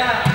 Yeah.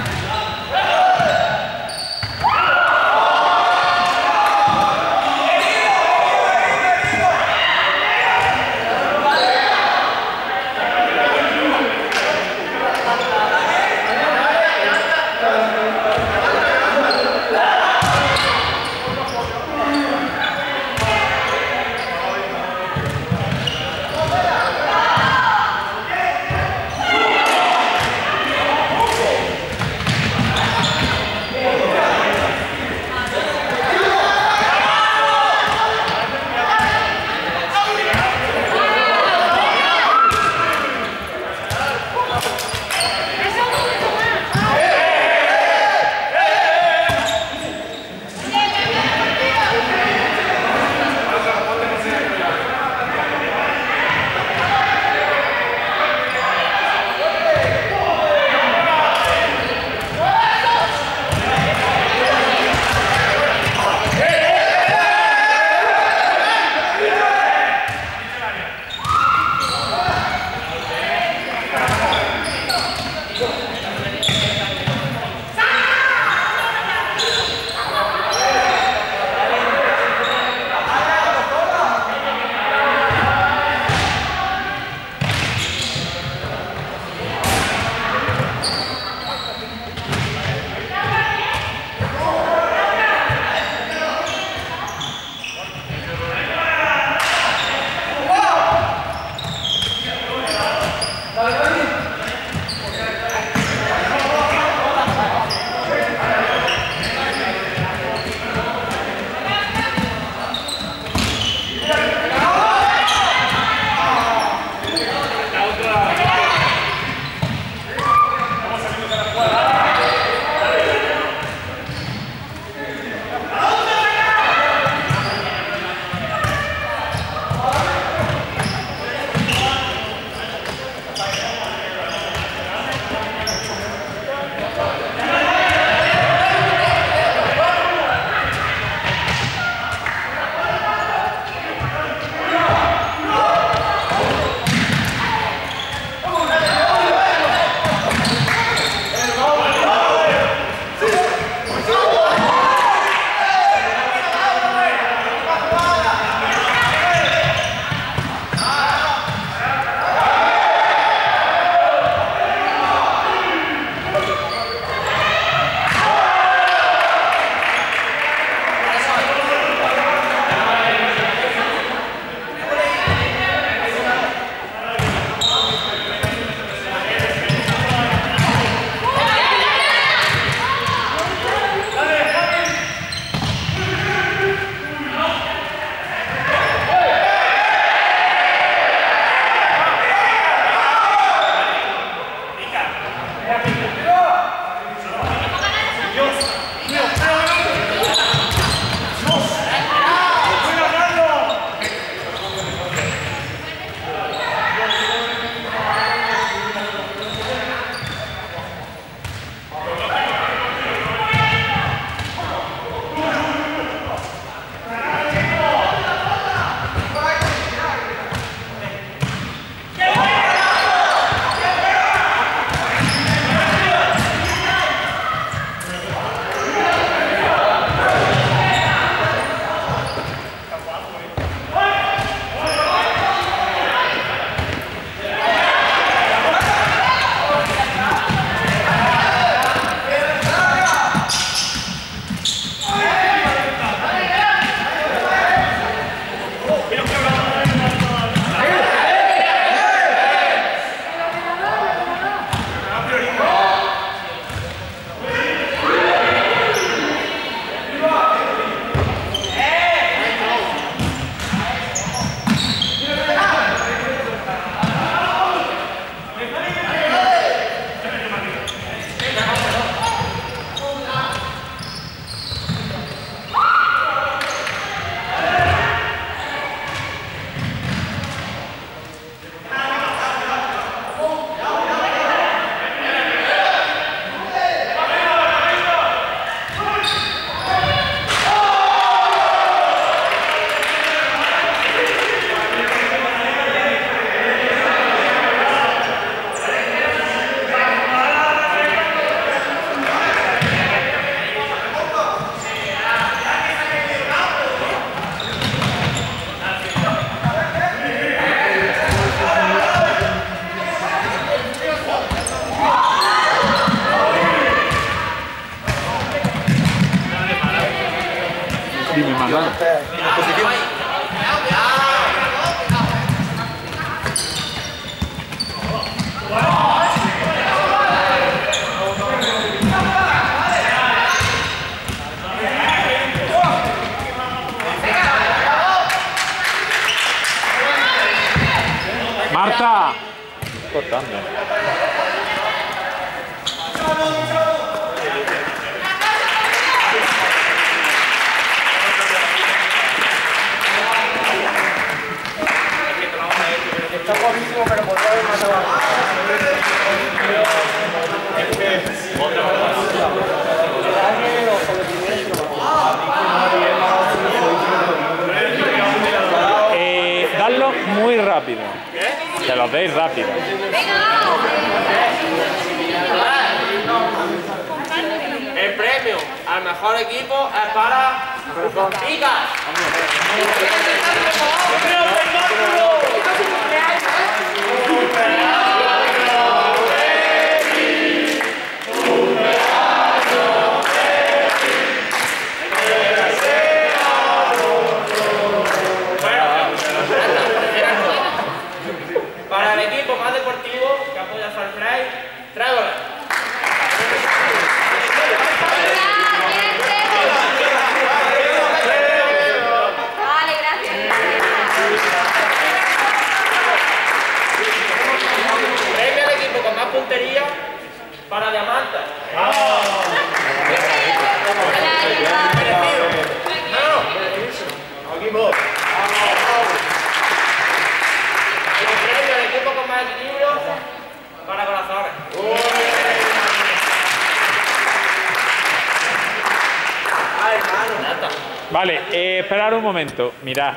Marta. Fokus. Marta! Importante. Ya? Que los deis rápido. El premio al mejor equipo es para Pica. Vale, eh, esperar un momento. Mirad.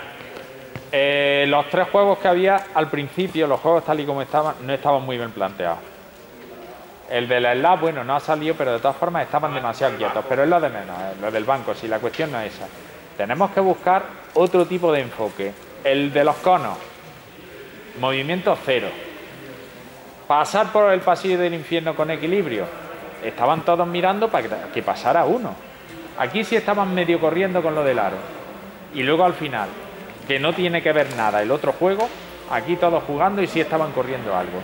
Eh, los tres juegos que había al principio, los juegos tal y como estaban, no estaban muy bien planteados. El de la SLAB, bueno, no ha salido, pero de todas formas estaban demasiado quietos. Pero es lo de menos, eh, lo del banco, si la cuestión no es esa. Tenemos que buscar otro tipo de enfoque. El de los conos. Movimiento cero. Pasar por el pasillo del infierno con equilibrio. Estaban todos mirando para que pasara uno. Aquí sí estaban medio corriendo con lo del aro. Y luego al final, que no tiene que ver nada el otro juego, aquí todos jugando y sí estaban corriendo algo.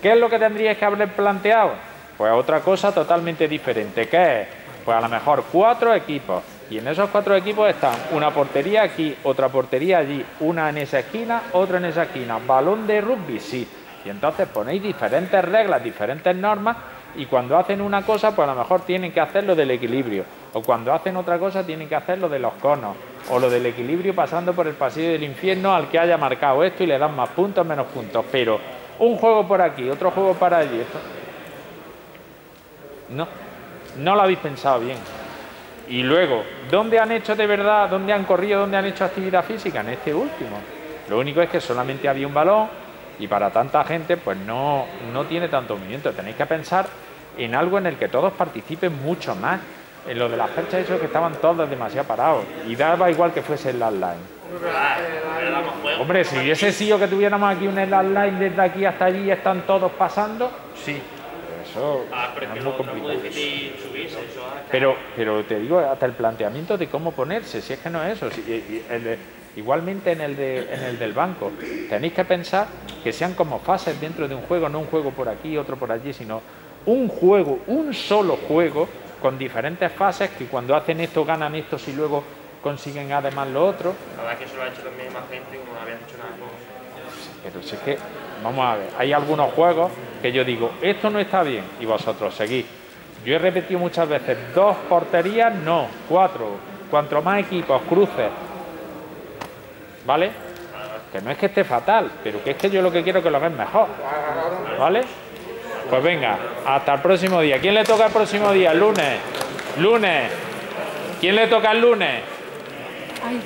¿Qué es lo que tendríais que haber planteado? Pues otra cosa totalmente diferente. ¿Qué es? Pues a lo mejor cuatro equipos. Y en esos cuatro equipos están una portería aquí, otra portería allí, una en esa esquina, otra en esa esquina. Balón de rugby, sí. Y entonces ponéis diferentes reglas, diferentes normas y cuando hacen una cosa, pues a lo mejor tienen que hacer lo del equilibrio. O cuando hacen otra cosa, tienen que hacer lo de los conos. O lo del equilibrio pasando por el pasillo del infierno al que haya marcado esto y le dan más puntos, menos puntos. Pero un juego por aquí, otro juego para allí. esto- No, no lo habéis pensado bien. Y luego, ¿dónde han hecho de verdad, dónde han corrido, dónde han hecho actividad física? En este último. Lo único es que solamente había un balón y para tanta gente pues no, no tiene tanto movimiento. Tenéis que pensar en algo en el que todos participen mucho más. En lo de las perchas, eso que estaban todos demasiado parados. Y daba igual que fuese el line. Hombre, si hubiese sido que tuviéramos aquí un line desde aquí hasta allí y están todos pasando, sí. Eso Ah, pero es muy complicado. difícil subirse. Eso, ah, Pero, pero te digo, hasta el planteamiento de cómo ponerse, si es que no es eso. si- y- y el de- igualmente en el, de, en el del banco, tenéis que pensar que sean como fases dentro de un juego, no un juego por aquí, otro por allí, sino un juego, un solo juego con diferentes fases que cuando hacen esto ganan estos y luego consiguen además lo otro. La verdad es que eso lo ha hecho también más gente como no había hecho nada. Pero si es que, vamos a ver, hay algunos juegos que yo digo, esto no está bien, y vosotros seguís. Yo he repetido muchas veces, dos porterías, no, cuatro. Cuanto más equipos, cruces. ¿Vale? Que no es que esté fatal, pero que es que yo lo que quiero es que lo hagáis mejor. ¿Vale? Pues venga, hasta el próximo día. ¿Quién le toca el próximo día? Lunes. Lunes. ¿Quién le toca el lunes? Ay.